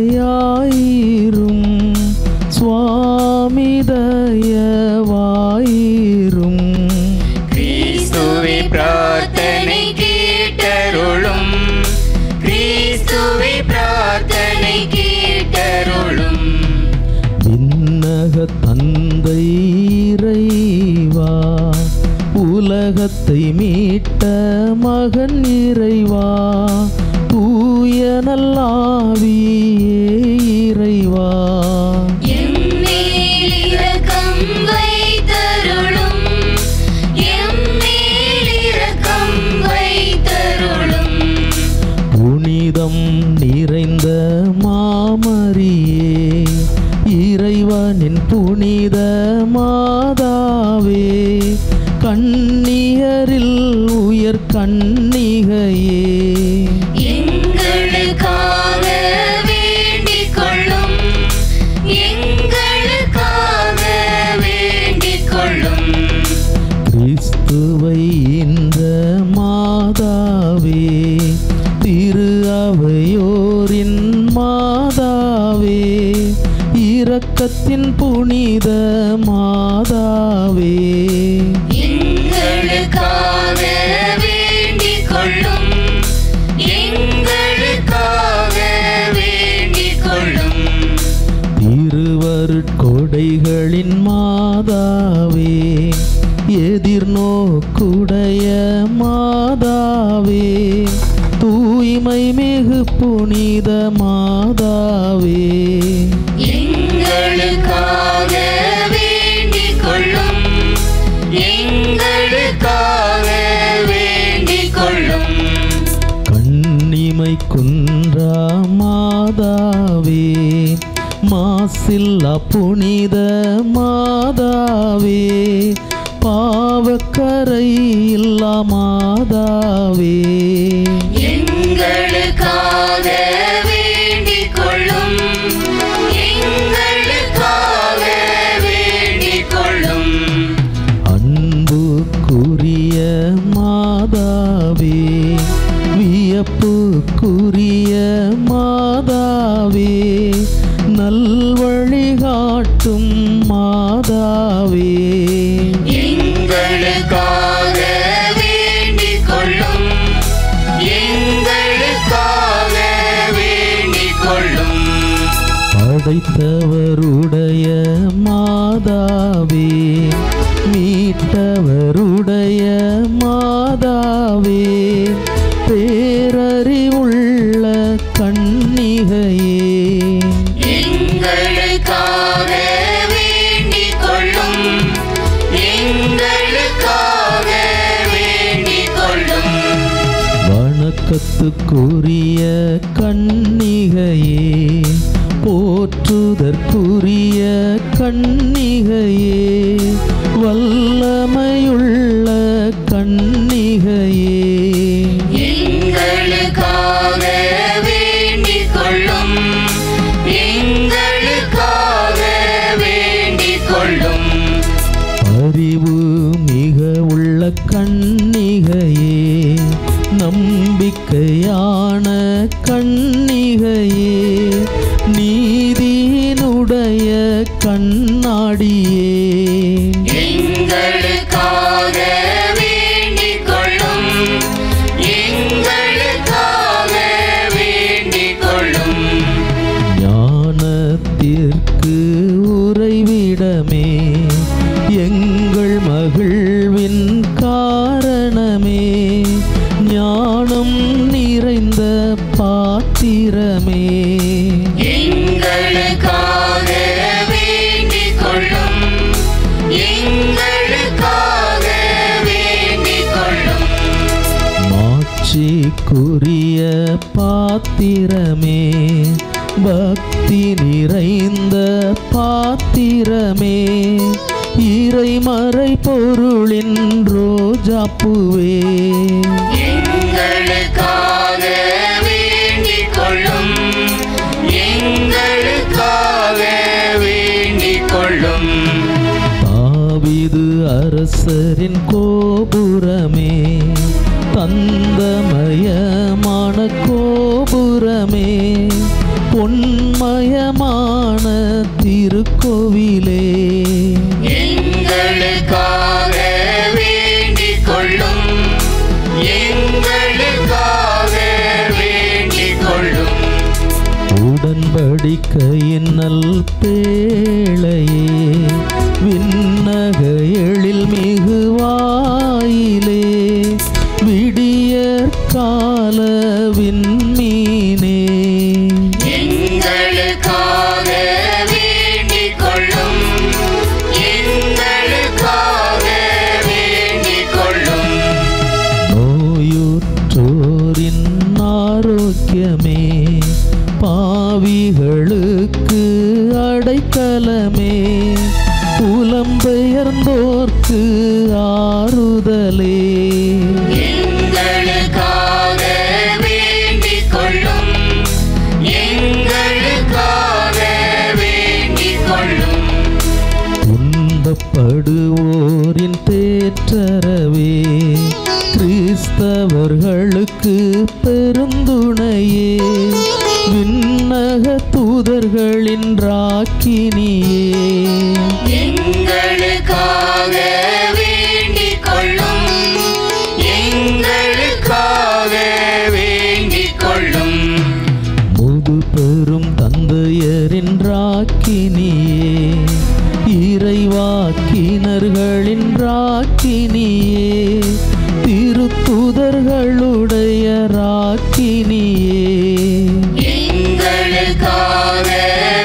கருணையாயிரும் சுவாமிதயவாயிரும் கிறிஸ்துவி பிரார்த்தனை கேட்டருளும். கிறிஸ்துவி பிரார்த்தனை கேட்டருளும். விண்ணக தந்தை இறைவா உலகத்தை மீட்ட மகன் இறைவா தூய நல்லாவியே இறைவா. புனிதம் நிறைந்த மாமரியே இறைவனின் புனித மாதாவே கண்ணியரில் உயர் கண்ணிகையே. மாதாவே இரக்கத்தின் புனித மாதாவே. எங்களுக்காக வேண்டிக் கொள்ளும் எங்களுக்காக வேண்டிக் கொள்ளும் திருவருட்கொடைகளின் மாதாவே எதிர்நோக்குடைய மாதாவே. தூய்மை மிகு புனித மாதாவே. எங்களுக்காக வேண்டிக் கொள்ளும் எங்களுக்காக வேண்டிக் கொள்ளும் கண்ணிமை குன்றா மாதாவே மாசில்லா புனித மாதாவே பாவக்கரை இல்லா மாதாவே. வியப்புக்குரிய மாதாவே நல்வழி காட்டும் மாதாவே. எங்களுக்காக வேண்டிக் கொள்ளும் எங்களுக்காக வேண்டிக் கொள்ளும் படைத்தவருடைய மாதாவே மீட்டவருடைய வணக்கத்துக்குரிய கண்ணிகையே போற்றுதற்குரிய கண்ணிகையே வல்லமையுள்ள கண்ணிகையே கண்ணாடியே. மாட்சிக்குரிய பாத்திரமே பக்தி நிறைந்த பாத்திரமே. இறைமறை பொருளின் ரோஜாப்புவே எங்களுக்காக வேண்டிக் கொள்ளும் எங்களுக்காக வேண்டிக் கொள்ளும் தாவிது அரசரின் கோபுரமே. தந்தமயமான கோபுரமே பொன்மயமான திருக்கோவிலே. எங்களுக்காக வேண்டிக் கொள்ளும் எங்களுக்காக வேண்டிக் கொள்ளும் உடன்படிக்கையின் நல் பேழையே துன்பப்படுவோரின் தேற்றரவே கிறிஸ்தவர்களுக்கு பெருந்துணையே விண்ணக தூதர்களின் ராக்கினியே. இறைவாக்கினர்களின் ராக்கினியே திருத்துதர்களுடைய ராக்கினியே. எங்களுக்காக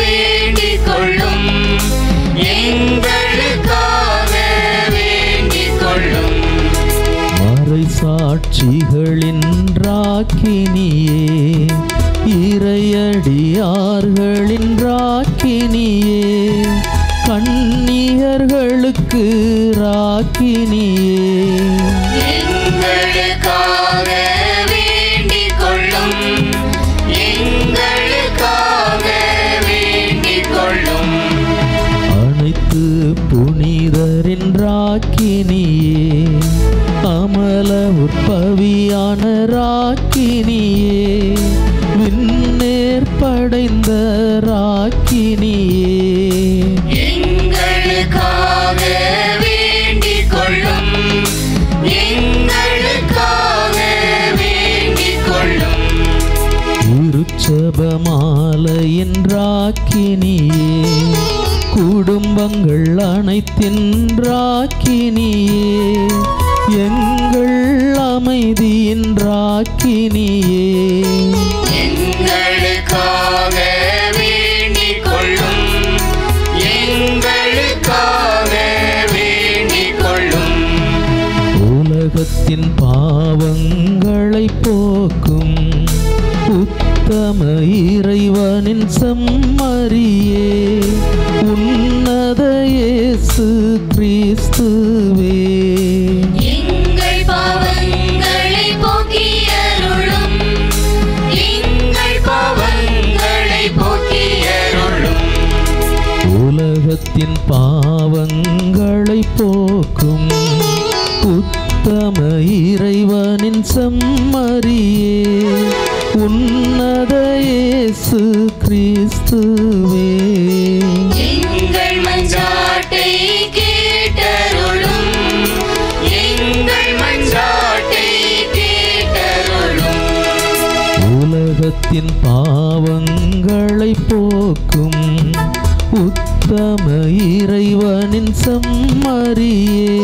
வேண்டிக் கொள்ளும் எங்களுக்காக வேண்டிக் கொள்ளும் மறை சாட்சிகளின் ராக்கினியே இறையடியார்களின் ராக்கினியே. கண்ணியர்களுக்கு ராக்கினியே. எங்களுக்காக வேண்டிக் கொள்ளும் எங்களுக்காக வேண்டிக் கொள்ளும் அனைத்து புனிதரின் ராக்கினியே அமல உற்பவியான ராக்கினியே விண்ணேர் படைந்த ராக்கினியே. திருச்சபமாலையின் ராக்கினியே குடும்பங்கள் அனைத்தின் ராக்கினியே. எங்கள் அமைதியின் ராக்கினியே எங்களுக்காக வேண்டிக் கொள்ளும் எங்களுக்காக வேண்டிக் கொள்ளும் உலகத்தின் பாவங்களை போக்கும் உத்தம இறைவனின் செம்மறியே உன்னத இயேசு கிறிஸ்துவே. உலகத்தின் பாவங்களை போக்கும் உத்தம இறைவனின் செம்மறியே உன்னத இயேசு கிறிஸ்துவே. எங்கள் மஞ்சாட்டை கேட்டருளும். எங்கள் மஞ்சாட்டை கேட்டருளும். உலகத்தின் பாவங்களை போக்கும் உத்தம இறைவனின் செம்மறியே